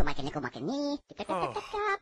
aku makan ni, aku makan ni. Kita kap kap.